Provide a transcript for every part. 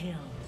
Kill.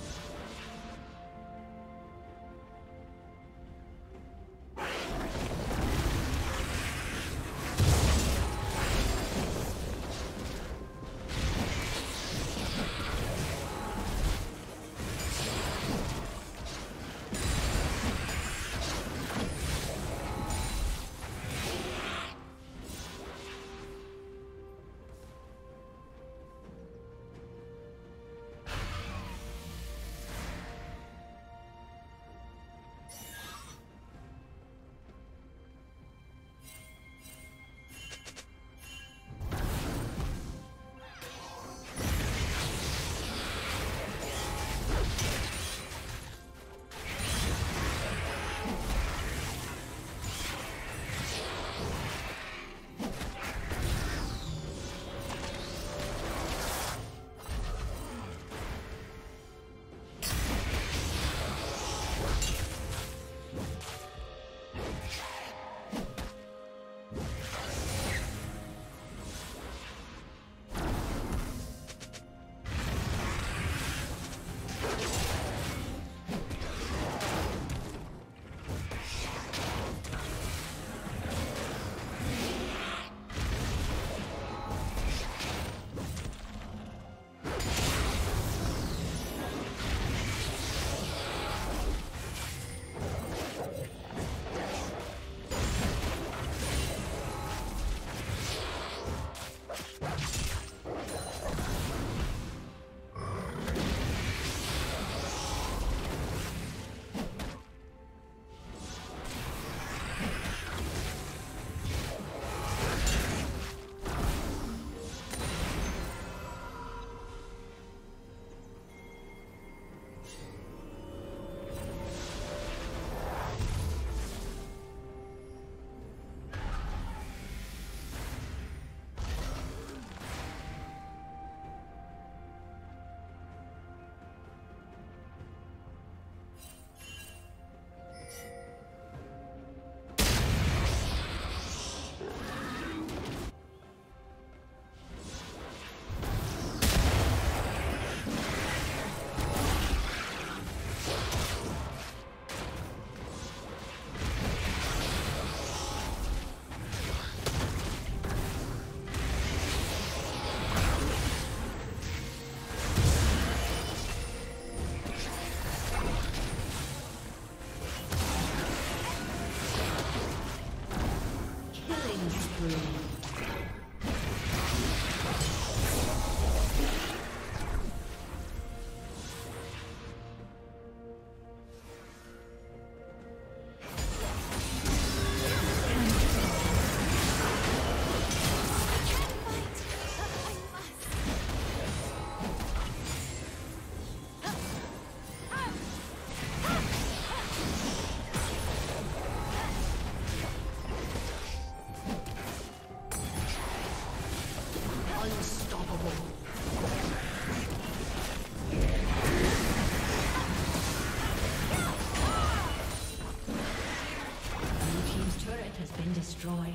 has been destroyed.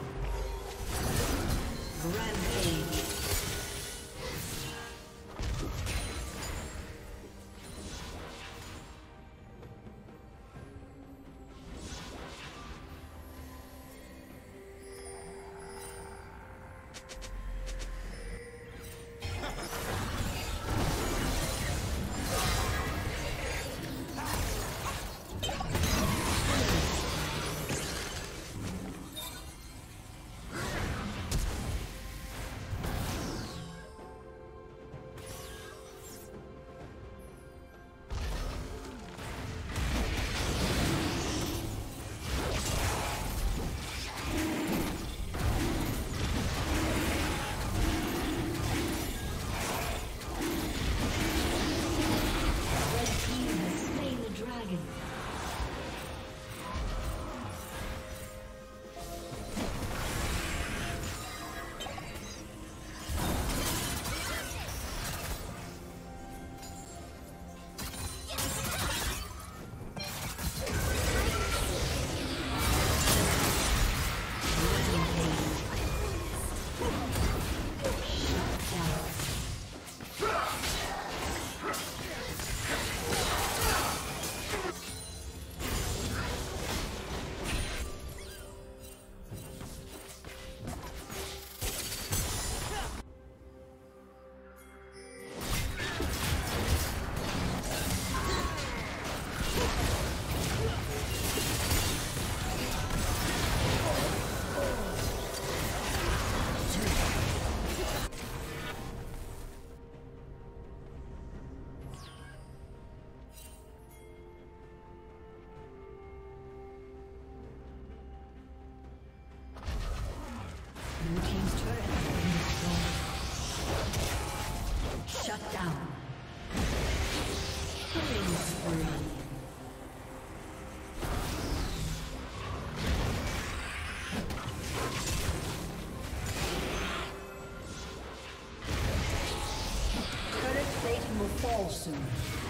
Soon.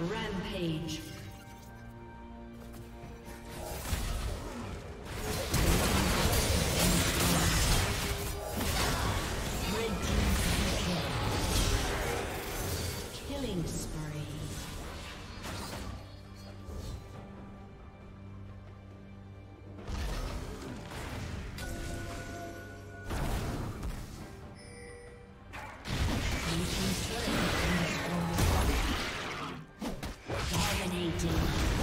Rampage. Empty.